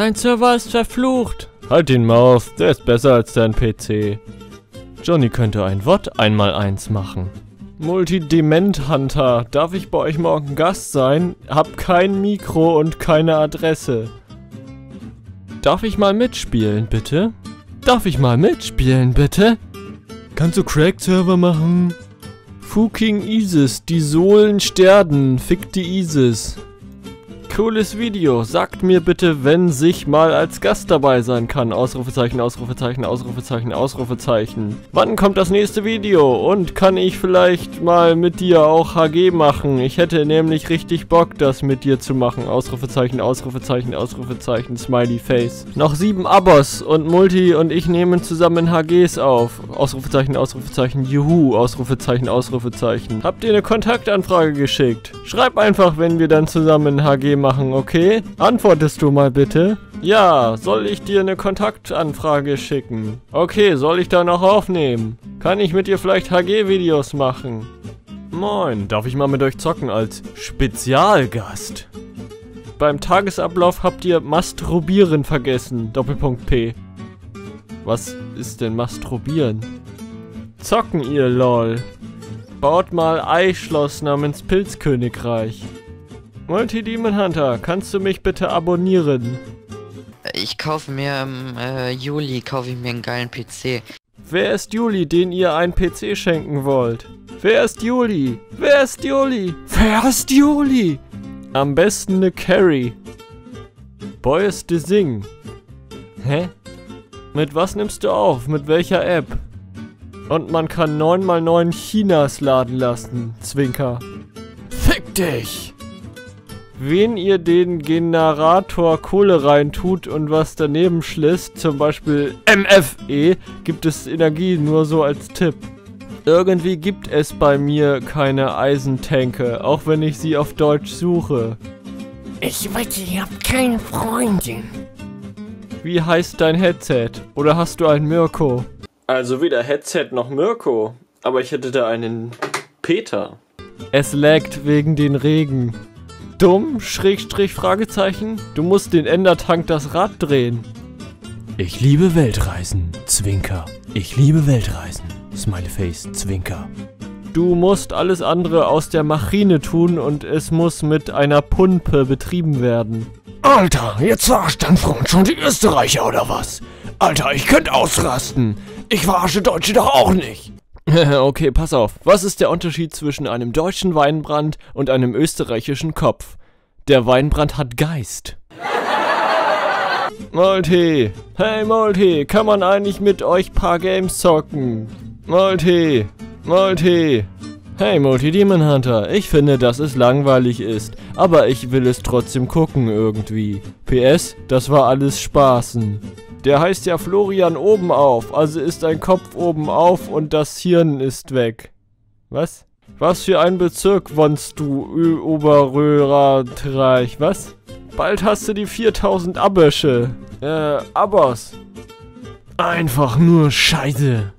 Dein Server ist verflucht. Halt den Maus, der ist besser als dein PC. Johnny könnte ein Wort einmal eins machen. Multidement Hunter, darf ich bei euch morgen Gast sein? Hab kein Mikro und keine Adresse. Darf ich mal mitspielen, bitte? Darf ich mal mitspielen, bitte? Kannst du Crack-Server machen? Fucking Isis, die Sohlen sterben, fick die Isis. Cooles Video. Sagt mir bitte, wenn sich mal als Gast dabei sein kann. Ausrufezeichen, Ausrufezeichen, Ausrufezeichen, Ausrufezeichen. Wann kommt das nächste Video? Und kann ich vielleicht mal mit dir auch HG machen? Ich hätte nämlich richtig Bock, das mit dir zu machen. Ausrufezeichen, Ausrufezeichen, Ausrufezeichen, Smiley Face. Noch sieben Abos und Multi und ich nehmen zusammen HGs auf. Ausrufezeichen, Ausrufezeichen, Juhu, Ausrufezeichen, Ausrufezeichen. Habt ihr eine Kontaktanfrage geschickt? Schreib einfach, wenn wir dann zusammen HG machen, okay? Antwortest du mal bitte? Ja, soll ich dir eine Kontaktanfrage schicken? Okay, soll ich da noch aufnehmen? Kann ich mit dir vielleicht HG-Videos machen? Moin, darf ich mal mit euch zocken als Spezialgast? Beim Tagesablauf habt ihr Masturbieren vergessen. Doppelpunkt P. Was ist denn Masturbieren? Zocken ihr, lol. Baut mal Eischloss namens Pilzkönigreich. Multi-Demon Hunter, kannst du mich bitte abonnieren? Ich kaufe mir im äh, Juli kaufe ich mir einen geilen PC. Wer ist Juli, den ihr einen PC schenken wollt? Wer ist Juli? Wer ist Juli? Wer ist Juli? Am besten eine Carrie. Boy ist the Sing. Hä? Mit was nimmst du auf? Mit welcher App? Und man kann 9x9 Chinas laden lassen, Zwinker. Fick dich! Wen ihr den Generator Kohle reintut und was daneben schließt, zum Beispiel MFE, gibt es Energie nur so als Tipp. Irgendwie gibt es bei mir keine Eisentanke, auch wenn ich sie auf Deutsch suche. Ich wette, ihr habt keine Freundin. Wie heißt dein Headset? Oder hast du ein Mirko? Also weder Headset noch Mirko, aber ich hätte da einen Peter. Es laggt wegen den Regen. Dumm, Schrägstrich, Fragezeichen. Du musst den Endertank das Rad drehen. Ich liebe Weltreisen, Zwinker. Ich liebe Weltreisen, Smileyface, Zwinker. Du musst alles andere aus der Maschine tun und es muss mit einer Pumpe betrieben werden. Alter, jetzt verarscht dein Freund schon die Österreicher oder was? Alter, ich könnte ausrasten. Ich verarsche Deutsche doch auch nicht. okay, pass auf. Was ist der Unterschied zwischen einem deutschen Weinbrand und einem österreichischen Kopf? Der Weinbrand hat Geist. Multi. Hey Multi, kann man eigentlich mit euch paar Games zocken? Multi. Multi. Hey Multi Demon Hunter, ich finde, dass es langweilig ist, aber ich will es trotzdem gucken irgendwie. PS, das war alles Spaßen. Der heißt ja Florian oben auf, also ist ein Kopf oben auf und das Hirn ist weg. Was? Was für ein Bezirk wohnst du, Ö Oberröhratreich, was? Bald hast du die 4000 Abösche. Äh, Abos. Einfach nur Scheiße.